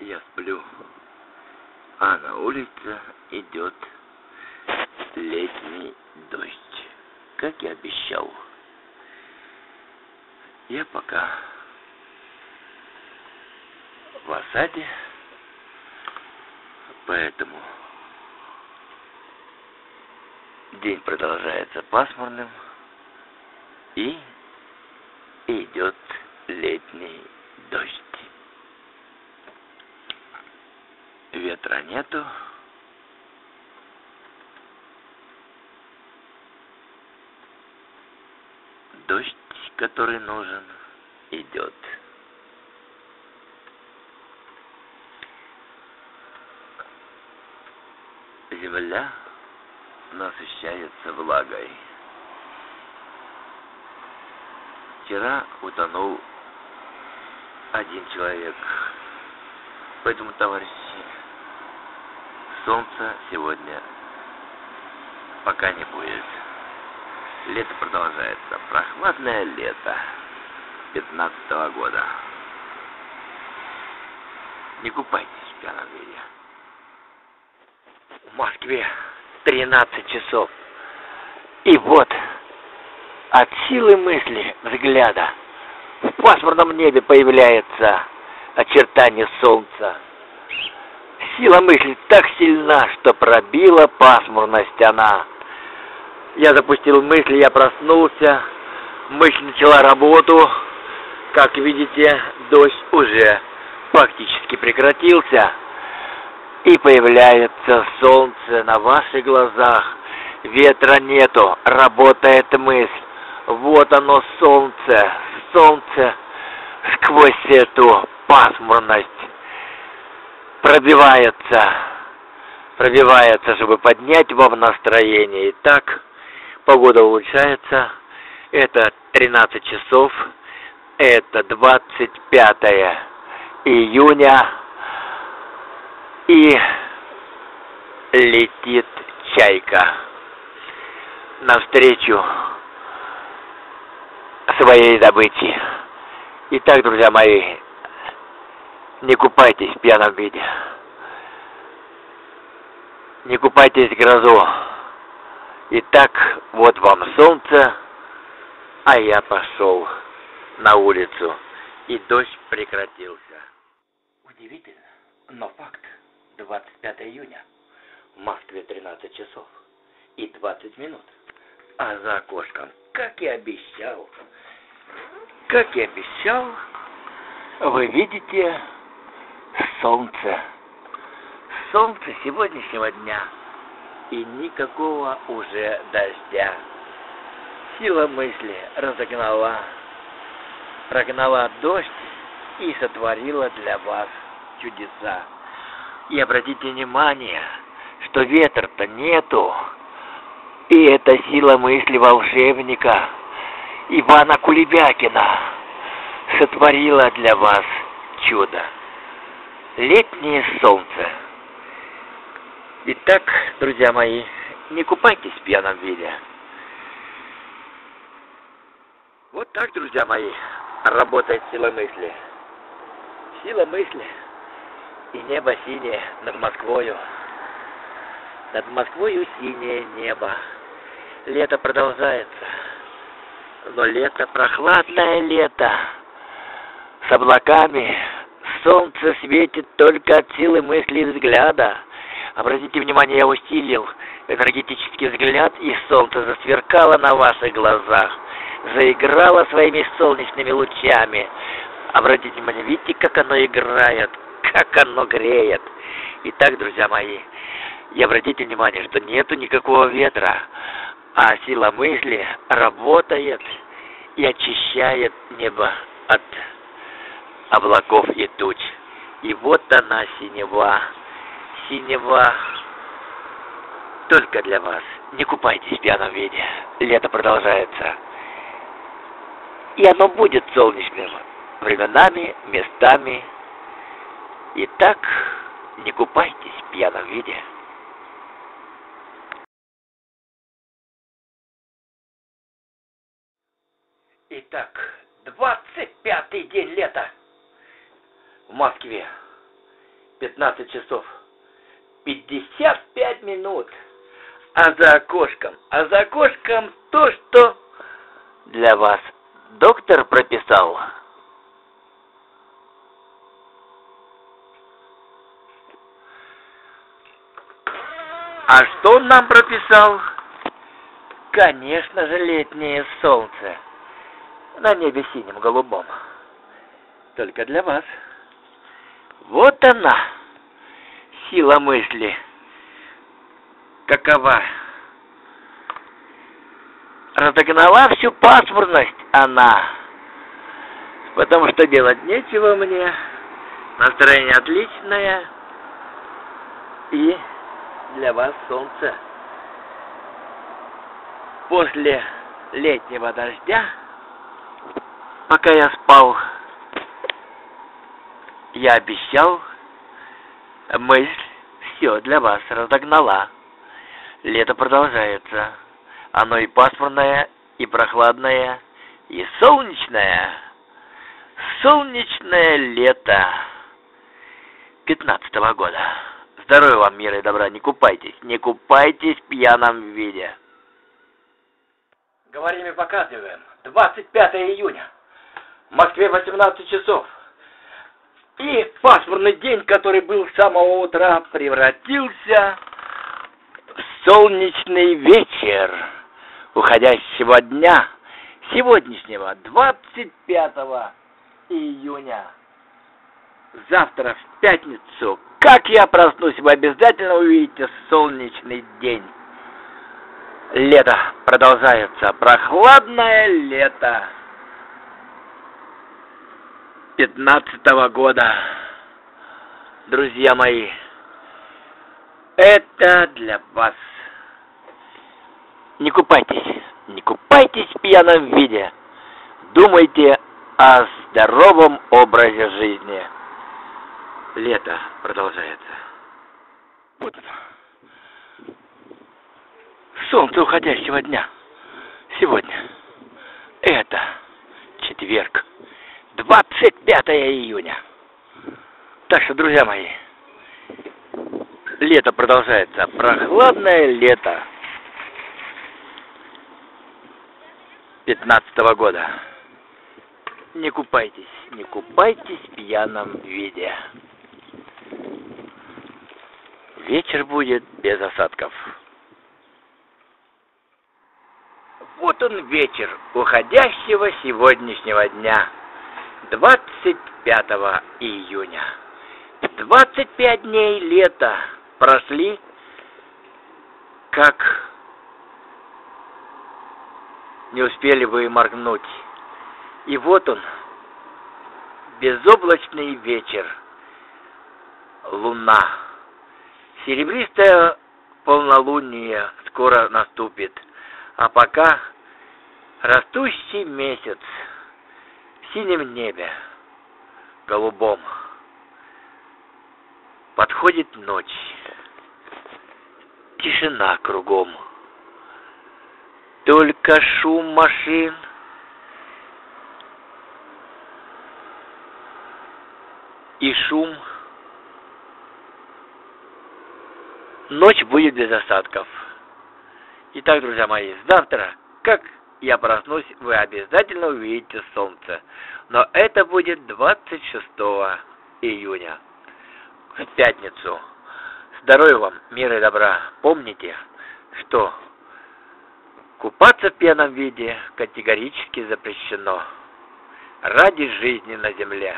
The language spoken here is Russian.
Я сплю, а на улице идет летний дождь, как и обещал. Я пока в осаде, поэтому день продолжается пасмурным и идет летний дождь. Ветра нету. Дождь, который нужен, идет. Земля насыщается влагой. Вчера утонул один человек. Поэтому, товарищи, солнца сегодня пока не будет. Лето продолжается. Прохладное лето 15 -го года. Не купайтесь в пьяном виде. В Москве 13 часов. И вот, от силы мысли, взгляда, в пасмурном небе появляется очертание солнца. Сила мысли так сильна, что пробила пасмурность она. Я запустил мысли, я проснулся, мысль начала работу. Как видите, дождь уже фактически прекратился. И появляется солнце на ваших глазах. Ветра нету, работает мысль. Вот оно солнце, солнце сквозь эту пасмурность пробивается, пробивается, чтобы поднять вам настроение. Итак, погода улучшается. Это 13 часов. Это 25 июня. И летит чайка навстречу своей добыче. Итак, друзья мои, не купайтесь в пьяном виде. Не купайтесь в грозу. Итак, вот вам солнце, а я пошел на улицу, и дождь прекратился. Удивительно, но факт. 25 июня. В Москве 13 часов и 20 минут. А за окошком, как и обещал, как и обещал, вы видите солнце. Солнце сегодняшнего дня. И никакого уже дождя. Сила мысли разогнала, прогнала дождь и сотворила для вас чудеса. И обратите внимание, что ветра-то нету. И это сила мысли волшебника Ивана Кулебякина сотворила для вас чудо. Летнее солнце. Итак, друзья мои, не купайтесь в пьяном виде. Вот так, друзья мои, работает сила мысли. Сила мысли и небо синее над Москвою. Над Москвою синее небо. Лето продолжается. Но лето прохладное лето. С облаками. Солнце светит только от силы мысли и взгляда. Обратите внимание, я усилил энергетический взгляд, и солнце засверкало на ваших глазах. Заиграло своими солнечными лучами. Обратите внимание, видите, как оно играет, как оно греет. Итак, друзья мои, и обратите внимание, что нету никакого ветра, а сила мысли работает и очищает небо от облаков и туч. И вот она синева, синева только для вас. Не купайтесь в пьяном виде, лето продолжается. И оно будет солнечным временами, местами. Итак, не купайтесь в пьяном виде. Итак, 25-й день лета в Москве. 15 часов 55 минут. А за окошком, а за окошком то, что для вас доктор прописал. А что он нам прописал? Конечно же, летнее солнце. На небе синим голубом. Только для вас. Вот она, сила мысли. Какова? Разогнала всю пасмурность она. Потому что делать нечего мне. Настроение отличное. И для вас солнце. После летнего дождя, пока я спал, я обещал, мысль все для вас разогнала. Лето продолжается. Оно и пасмурное, и прохладное, и солнечное. Солнечное лето пятнадцатого года. Здоровья вам, мира и добра, не купайтесь, не купайтесь в пьяном виде. Говорим и показываем. 25 июня. В Москве 18 часов. И пасмурный день, который был с самого утра, превратился в солнечный вечер уходящего дня, сегодняшнего, 25 июня. Завтра, в пятницу, как я проснусь, вы обязательно увидите солнечный день. Лето продолжается, прохладное лето пятнадцатого года. Друзья мои, это для вас. Не купайтесь, не купайтесь в пьяном виде. Думайте о здоровом образе жизни. Лето продолжается. Вот это. Солнце уходящего дня. Сегодня. Это четверг. 25 июня. Так что, друзья мои, лето продолжается. Прохладное лето 15 -го года. Не купайтесь, не купайтесь в пьяном виде. Вечер будет без осадков. Вот он вечер уходящего сегодняшнего дня. 25 июня. 25 дней лета прошли, как не успели вы моргнуть. И вот он, безоблачный вечер, луна. Серебристое полнолуние скоро наступит, а пока растущий месяц – синем небе, голубом, подходит ночь. Тишина кругом. Только шум машин. И шум. Ночь будет без осадков. Итак, друзья мои, завтра, как я проснусь, вы обязательно увидите солнце. Но это будет 26 июня, в пятницу. Здоровья вам, мира и добра. Помните, что купаться в пьяном виде категорически запрещено ради жизни на земле.